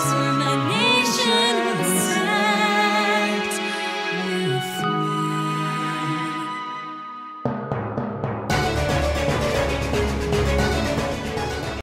swim my name.